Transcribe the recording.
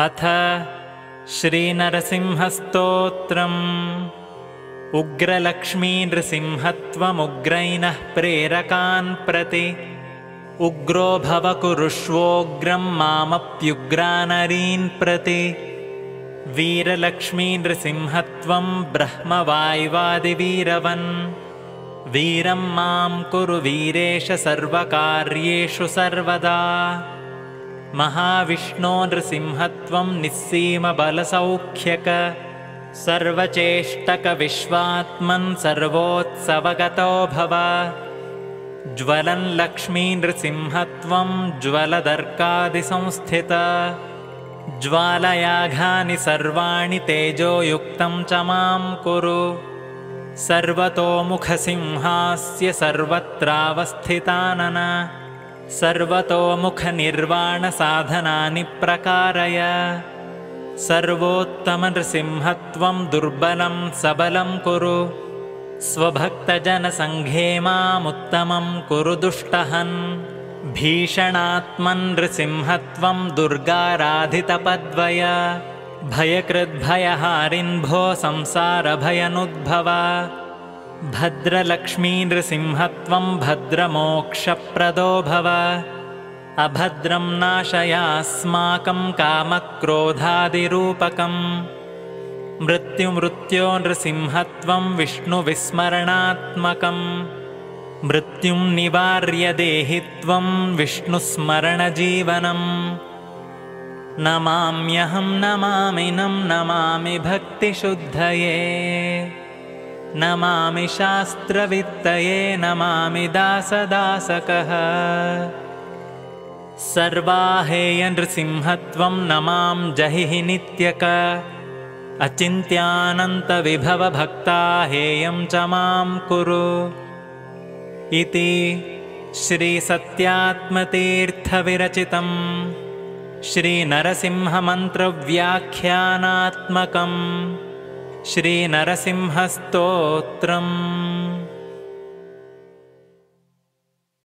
अथ श्रीनरसिंहस्तोत्रम्। उग्रलक्ष्मीनृसिंहत्वमुग्रैनः प्रेरकान् प्रति। उग्रो भव कुरुष्वोग्रं मामप्युग्रानरीन् प्रति। वीरलक्ष्मीनृसिंहत्वं ब्रह्मवाय्वादिवीरवन्। वीरं मां कुरु वीरेश सर्वकार्येषु सर्वदा महाविष्णो नृसिंहत्वं निःसीमबलसौख्यक सर्वचेष्टकविश्वात्मन् सर्वोत्सवगतो भव। ज्वलन् लक्ष्मीनृसिंहत्वं ज्वलदर्कादिसंस्थित ज्वालयाघानि सर्वाणि तेजोयुक्तं च मां कुरु। सर्वतोमुखसिंहास्य सर्वत्रावस्थितानन सर्वतोमुखनिर्वाणसाधनानि प्रकारय। सर्वोत्तमनृसिंहत्वं दुर्बलं सबलं कुरु। स्वभक्तजनसङ्घे मामुत्तमं कुरु दुष्टहन्। भीषणात्मनृसिंहत्वं दुर्गाराधितपद्वय। भयकृद्भयहारिन्भो संसारभयनुद्भव भद्रलक्ष्मीनृसिंहत्वं भद्रमोक्षप्रदो भव। अभद्रं नाशयास्माकं कामक्रोधादिरूपकम्। मृत्युमृत्यो नृसिंहत्वं विष्णुविस्मरणात्मकम्। मृत्युं निवार्य देहि त्वं विष्णुस्मरणजीवनम्। नमाम्यहं नमामिनं नमामि भक्तिशुद्धये नमामि शास्त्रवित्तये नमामि दासदासकः। सर्वाहेयनृसिंहत्वं नमां जहिः नित्यक। अचिन्त्यानन्तविभवभक्ताहेयं च मां कुरु। इति श्रीसत्यात्मतीर्थविरचितम् श्रीनरसिंहमन्त्रव्याख्यानात्मकम् श्रीनरसिंहस्तोत्रम्